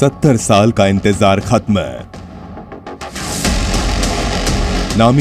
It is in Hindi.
सत्तर साल का इंतज़ार खत्म नामी